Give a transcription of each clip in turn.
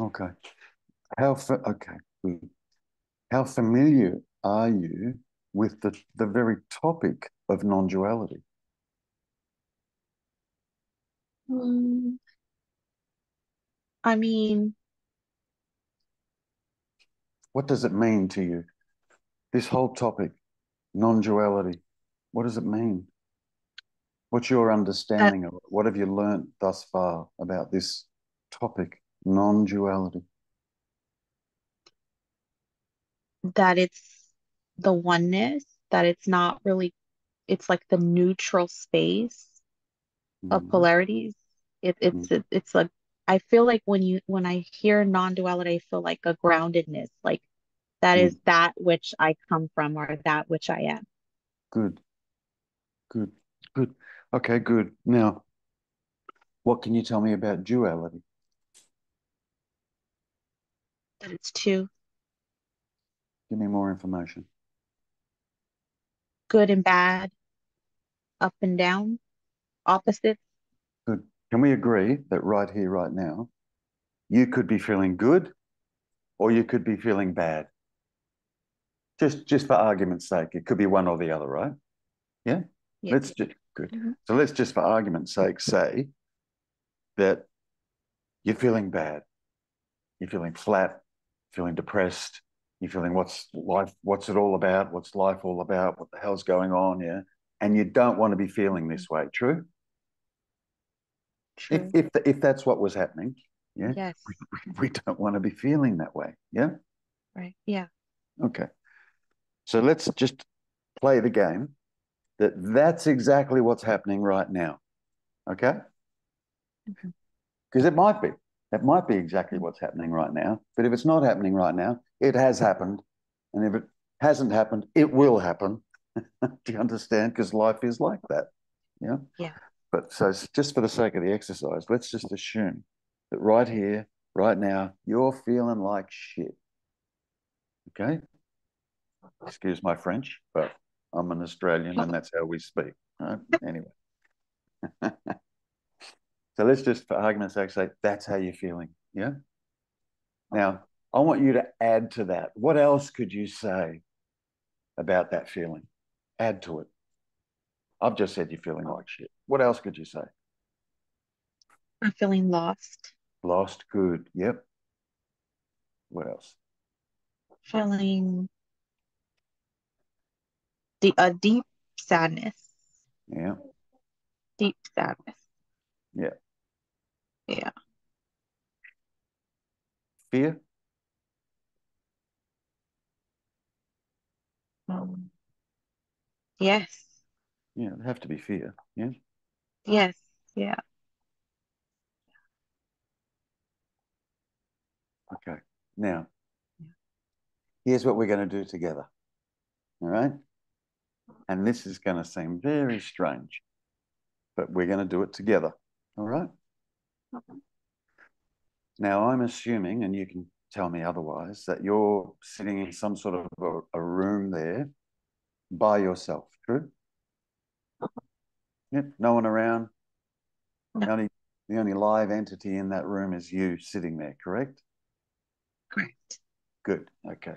Okay. How okay, good. How familiar are you with the, the very topic of non-duality? Mm, I mean, what does it mean to you? This whole topic, non-duality, what does it mean? What's your understanding of it? What have you learned thus far about this topic, non-duality? That it's the oneness, that it's not really, it's like the neutral space of Mm, polarities. It, mm, it's it, it's like I feel like when you when I hear non-duality, I feel like a groundedness, like that mm. is that which I come from or that which I am. Good, good, good. Okay, good. Now, what can you tell me about duality? That it's two Give me more information. good and bad, up and down, opposite. Good. Can we agree that right here, right now, you could be feeling good or you could be feeling bad? Just just for argument's sake, it could be one or the other, right? Yeah? Yeah. Let's just good. Mhm. So let's just for argument's sake say that you're feeling bad. You're feeling flat, feeling depressed, you're feeling what's life, what's it all about? What's life all about? What the hell's going on? Yeah. And you don't want to be feeling this way, true? True. If if if that's what was happening, yeah, Yes. we don't want to be feeling that way. Yeah. Right. Yeah. Okay. So let's just play the game that that's exactly what's happening right now. Okay? Mm-hmm. Because it might be. It might be exactly what's happening right now. But if it's not happening right now, it has happened. And if it hasn't happened, it will happen. Do you understand? Because life is like that. Yeah. Yeah. But so just for the sake of the exercise, let's just assume that right here, right now, you're feeling like shit. Okay? Excuse my French, but I'm an Australian and that's how we speak. Right? Anyway. so let's just, for argument's sake, say that's how you're feeling. Yeah? Now, I want you to add to that. What else could you say about that feeling? Add to it. I've just said you're feeling like shit. What else could you say? I'm feeling lost, Lost, good. Yep. What else? feeling the a deep sadness, Yeah. deep sadness. Yeah. Yeah. Fear? Um, yes. Yeah, it'd have to be fear. Yeah. Yes. Yeah. Okay. Now, here's what we're going to do together. All right. And this is going to seem very strange, but we're going to do it together. All right. Now, I'm assuming, and you can tell me otherwise, that you're sitting in some sort of a, a room there by yourself. True? Uh-huh. Yep. No one around. No. The only the only live entity in that room is you sitting there. Correct? Correct. Good. Okay.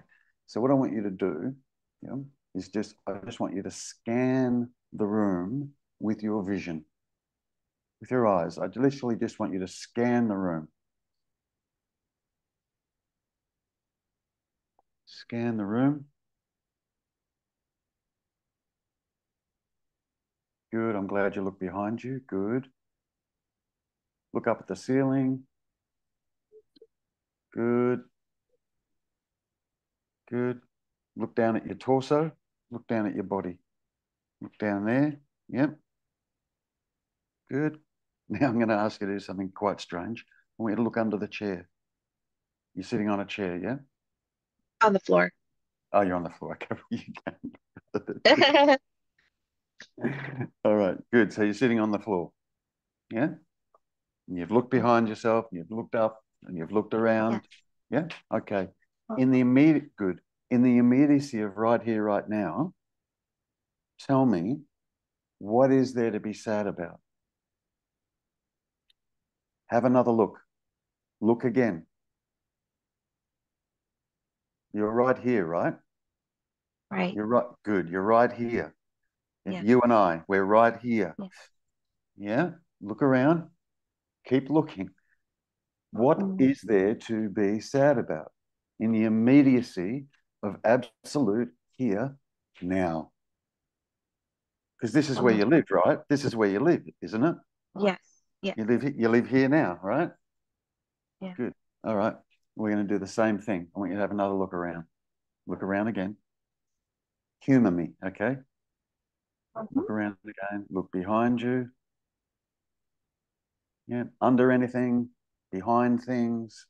So what I want you to do, you know, is just I just want you to scan the room with your vision, with your eyes. I literally just want you to scan the room. Scan the room. Good. I'm glad you look behind you. Good. Look up at the ceiling. Good. Good. Look down at your torso. Look down at your body. Look down there. Yep. Good. Now I'm going to ask you to do something quite strange. I want you to look under the chair. You're sitting on a chair, yeah? On the floor. Oh, you're on the floor. Okay, you can. All right, good. So you're sitting on the floor, yeah? And you've looked behind yourself, and you've looked up, and you've looked around, yeah? Okay. In the immediate, good. In the immediacy of right here, right now, tell me, what is there to be sad about? Have another look. Look again. You're right here, right? Right. You're right. Good. You're right here. Yes. You and I, we're right here. Yes. Yeah. Look around. Keep looking. What Mm. is there to be sad about in the immediacy of absolute here now? Because this is where you live, right? This is where you live, isn't it? Yes. Yes. You live you live here now, right? Yeah. Good. All right. We're going to do the same thing. I want you to have another look around. Look around again. Humor me, okay? Mhm. Look around again. Look behind you. Yeah. Under anything, behind things.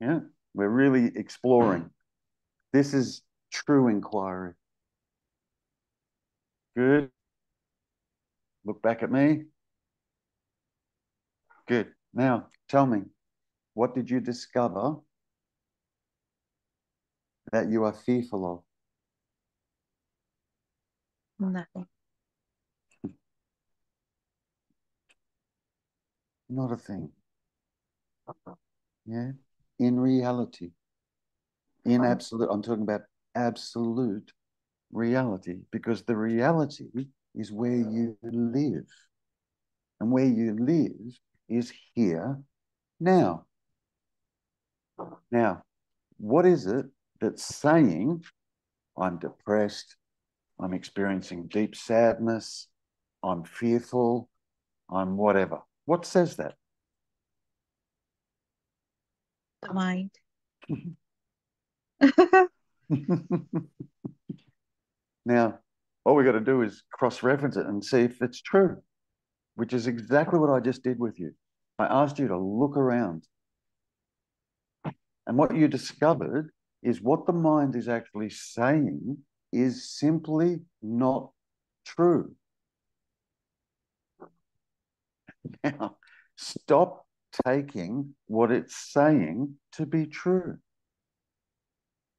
Yeah. We're really exploring. This is true inquiry. Good. Look back at me. Good. Now, tell me, what did you discover that you are fearful of? Nothing. Not a thing. Yeah. In reality, in uh-huh. absolute, I'm talking about absolute reality because the reality is where you live. And where you live is here now. Now, what is it that's saying, I'm depressed, I'm experiencing deep sadness, I'm fearful, I'm whatever? What says that? The mind. now, all we got to do is cross reference it and see if it's true, which is exactly what I just did with you. I asked you to look around. And what you discovered is what the mind is actually saying is simply not true. Now, stop taking what it's saying to be true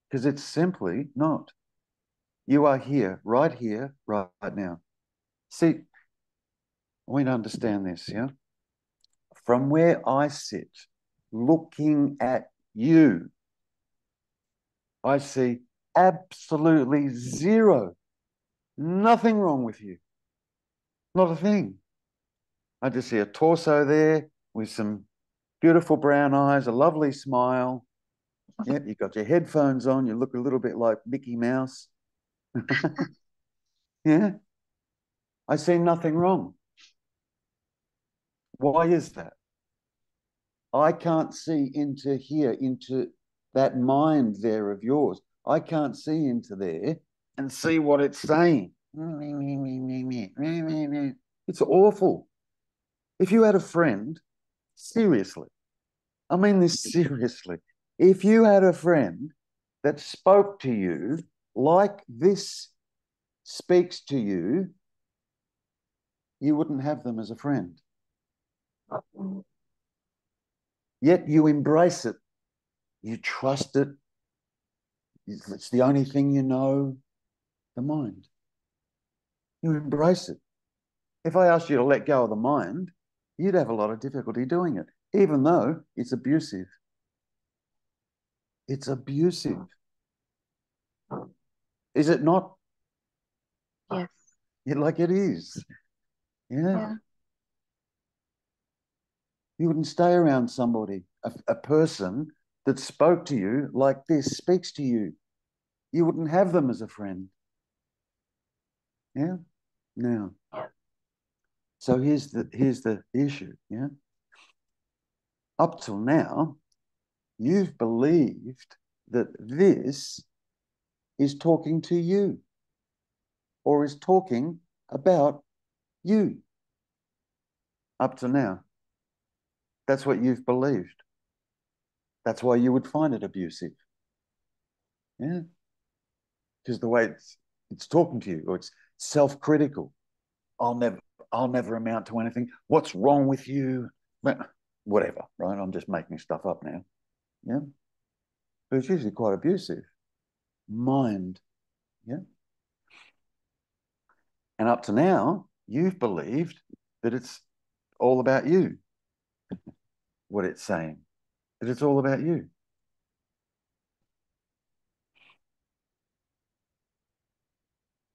because it's simply not. You are here, right here, right, now. See, we understand this, yeah? From where I sit, looking at you, I see absolutely zero, nothing wrong with you, not a thing. I just see a torso there with some beautiful brown eyes, a lovely smile. Yep, you got your headphones on, you look a little bit like Mickey Mouse. yeah, I see nothing wrong. Why is that? I can't see into here, into that mind there of yours. I can't see into there and see what it's saying. It's awful. If you had a friend, seriously, I mean this seriously, if you had a friend that spoke to you like this speaks to you, you wouldn't have them as a friend. Yet you embrace it, you trust it, it's the only thing you know, the mind. You embrace it. If I asked you to let go of the mind, you'd have a lot of difficulty doing it, even though it's abusive. It's abusive. Is it not? Yes. Like it is. Yeah. Yeah. You wouldn't stay around somebody, a, a person that spoke to you like this speaks to you. You wouldn't have them as a friend. Yeah. Now. So here's the here's the issue. Yeah. Up till now, you've believed that this is talking to you or is talking about you. Up to now. That's what you've believed. That's why you would find it abusive. Yeah. Because the way it's it's talking to you, or it's self-critical. I'll never, I'll never amount to anything. What's wrong with you? Whatever, right? I'm just making stuff up now. Yeah. But it's usually quite abusive. Mind. Yeah. And up to now, you've believed that it's all about you what it's saying, that it's all about you.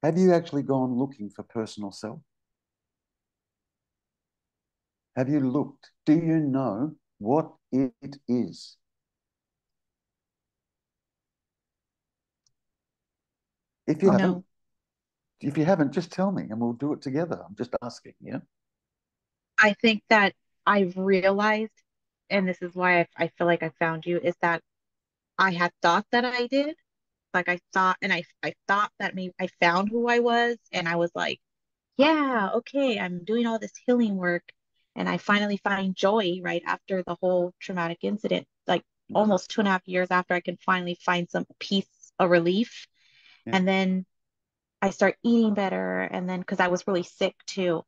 Have you actually gone looking for personal self? Have you looked? Do you know what it is? If you haven't, if you haven't, just tell me and we'll do it together. I'm just asking, yeah. I think that I've realized and this is why I, I feel like I found you, is that I had thought that I did. Like I thought, and I I thought that maybe I found who I was, and I was like, yeah, okay, I'm doing all this healing work, and I finally find joy right after the whole traumatic incident, like almost two and a half years after I can finally find some peace, a relief. Yeah. And then I start eating better, and then because I was really sick too.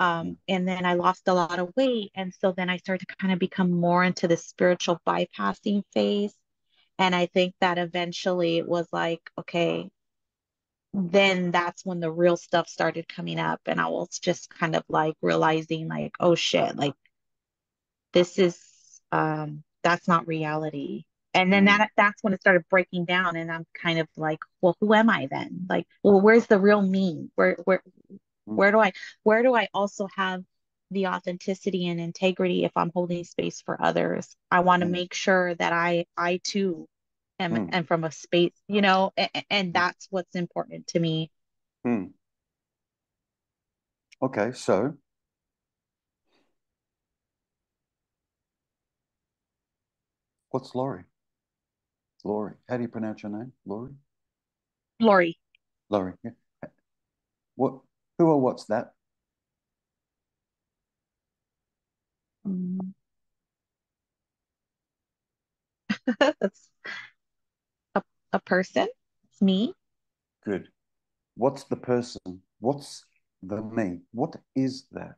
Um, and then I lost a lot of weight. And so then I started to kind of become more into the spiritual bypassing phase. And I think that eventually it was like, okay, then that's when the real stuff started coming up. And I was just kind of like realizing, like, oh shit, like this is um that's not reality. And then Mm. that that's when it started breaking down. And I'm kind of like, well, who am I then? Like, well, where's the real me? Where where. Where do I where do I also have the authenticity and integrity if I'm holding space for others? I want to Mm. make sure that I I too am Mm. am from a space, you know, and, and that's what's important to me. Hmm. Okay, so what's Laurie? Laurie. How do you pronounce your name? Laurie? Lori, Laurie. Yeah. What who or what's that? mm. that's a, a person. It's me. Good. What's the person? What's the me? What is that?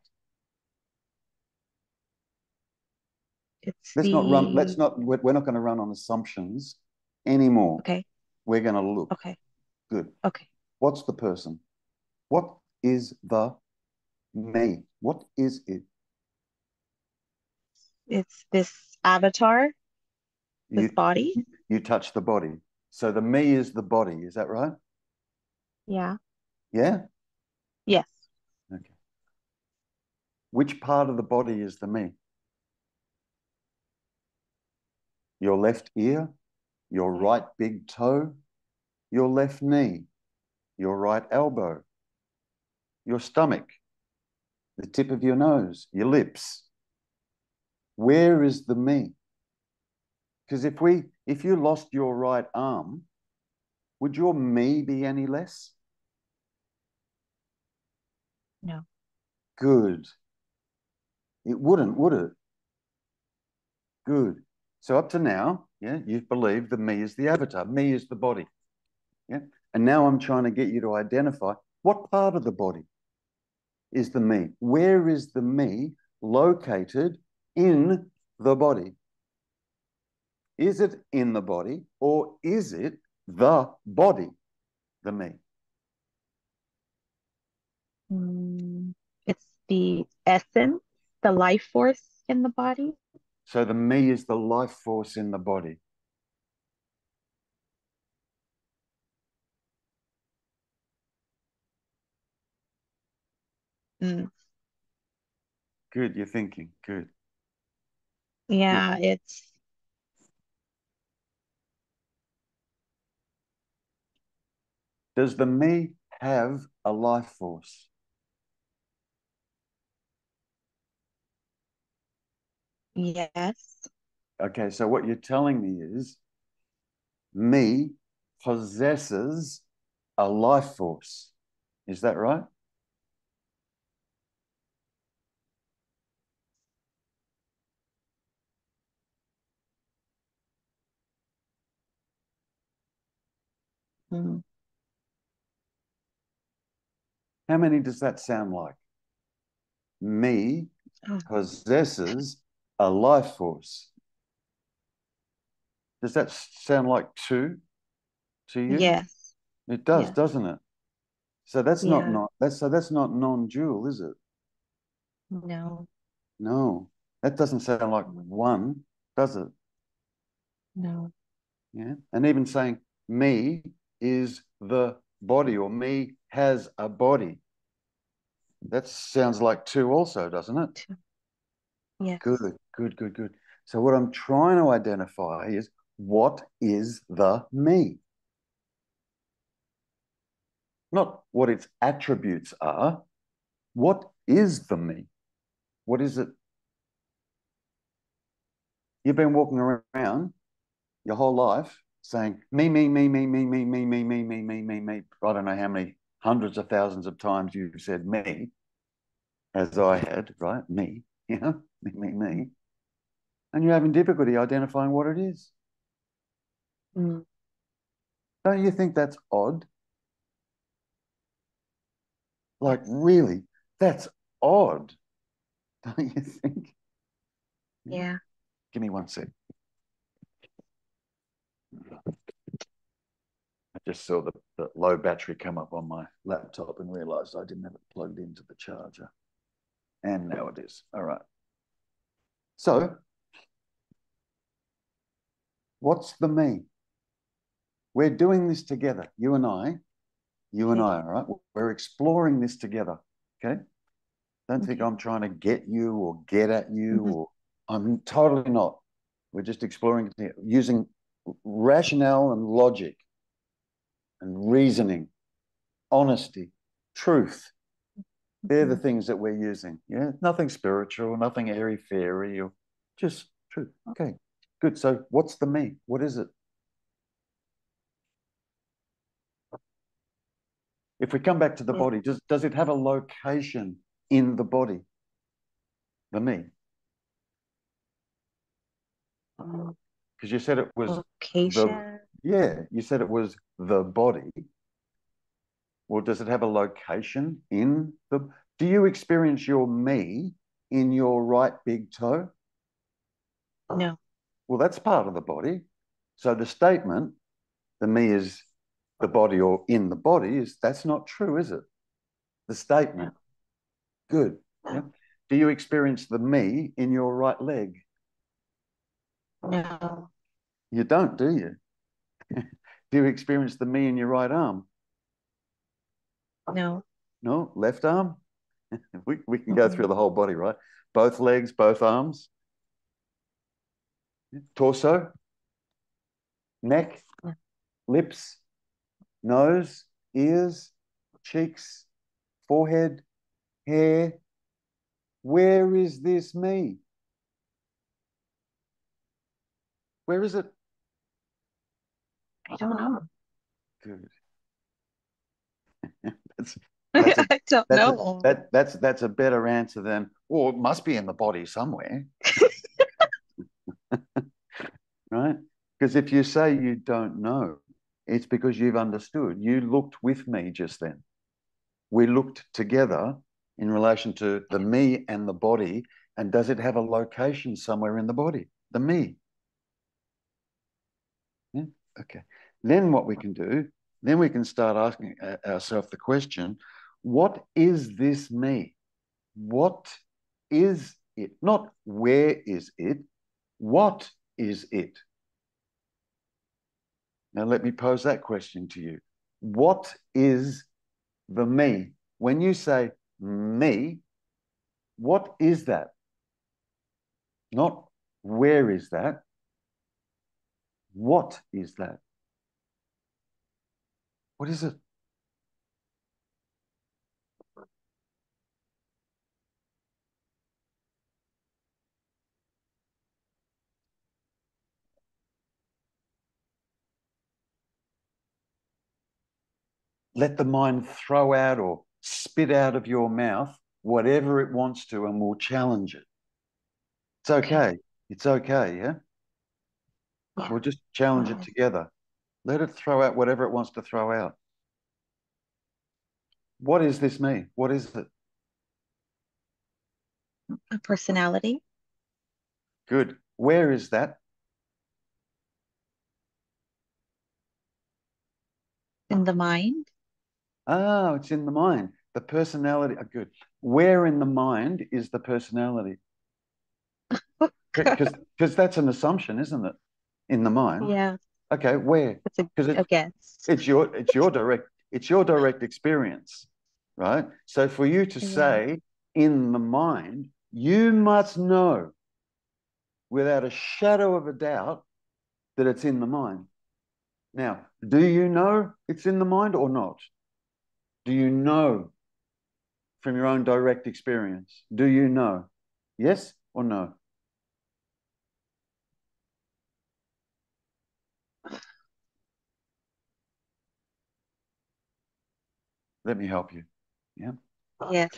It's Let's not run, let's not, we're, we're not going to run on assumptions anymore. okay, We're going to look. okay, Good. okay. What's the person? What is the me? What is it? It's this avatar, this You, body. you touch the body. So the me is the body. Is that right? Yeah. Yeah? Yes. Okay. Which part of the body is the me? Your left ear, your right big toe, your left knee, your right elbow, your stomach, the tip of your nose, your lips. Where is the me? Because if we if you lost your right arm, would your me be any less? No. Good. It wouldn't, would it? Good. So up to now, yeah, you've believed the me is the avatar, me is the body. Yeah. And now I'm trying to get you to identify what part of the body is the me? Where is the me located in the body? Is it in the body or is it the body, the me? Mm, it's the essence, the life force in the body. So the me is the life force in the body. Mm, Good, you're thinking. Good. yeah, it's Does the me have a life force? yes. Okay, so what you're telling me is me possesses a life force. Is that right? Mm, How many does that sound like? Me Oh. possesses a life force. Does that sound like two to you? yes. It does, doesn't it? So that's not Yeah. not that's so that's not non-dual, is it? No, No. That doesn't sound like one, does it? no. Yeah. And even saying me is the body or me has a body. That sounds like two also, doesn't it? Yeah. Good, good, good, good. So what I'm trying to identify is what is the me? Not what its attributes are. What is the me? What is it? You've been walking around your whole life saying me, me, me, me, me, me, me, me, me, me, me, me, me. I don't know how many hundreds of thousands of times you've said me, as I had, right? Me, you know, me, me, me. And you're having difficulty identifying what it is. Mm. Don't you think that's odd? Like, really, that's odd, don't you think? Yeah. Give me one sec. Just saw the, the low battery come up on my laptop and realized I didn't have it plugged into the charger. And now it is. All right. So, what's the me? We're doing this together, you and I. You and I, all right? We're exploring this together. Okay. Don't think I'm trying to get you or get at you, Mhm. or I'm totally not. We're just exploring using rationale and logic and reasoning, honesty, truth. They're the things that we're using. Yeah. Nothing spiritual, nothing airy fairy, or just truth. Okay. Good. So what's the me? What is it? If we come back to the body, does, does it have a location in the body? The me? Um, Because you said it was location. Yeah, you said it was the body. Well, does it have a location in the? Do you experience your me in your right big toe? No. Well, that's part of the body. So the statement, the me is the body or in the body, is that's not true, is it? The statement. Good. Yeah. Do you experience the me in your right leg? No. You don't, do you? do you experience the me in your right arm? No. No, left arm. we, we can go through the whole body, right? Both legs, both arms, torso, neck, Yeah. lips, nose, ears, cheeks, forehead, hair. Where is this me? Where is it? I don't know. Good. that's, That's a- I don't that's know. a, that, that's that's a better answer than, well, it must be in the body somewhere. right? Because if you say you don't know, it's because you've understood. You looked with me just then. We looked together in relation to the me and the body. And does it have a location somewhere in the body? The me. Yeah? Okay. Then what we can do, then we can start asking uh, ourselves the question what is this me? What is it? Not where is it? What is it? Now, let me pose that question to you. What is the me? When you say me, what is that? Not where is that? What is that? What is it? let the mind throw out or spit out of your mouth whatever it wants to and we'll challenge it. It's okay. It's okay, yeah? We'll just challenge it together. Let it throw out whatever it wants to throw out. What is this me? What is it? A personality. Good. Where is that? In the mind. Oh, it's in the mind. The personality. Oh, good. Where in the mind is the personality? Because that's an assumption, isn't it? In the mind. Yeah. Okay, where? Because it, it's your it's your direct It's your direct experience, right? So for you to Yeah. say in the mind, you must know without a shadow of a doubt that it's in the mind. Now, do you know it's in the mind or not? Do you know from your own direct experience? Do you know? Yes or no? Let me help you. Yeah. Yes.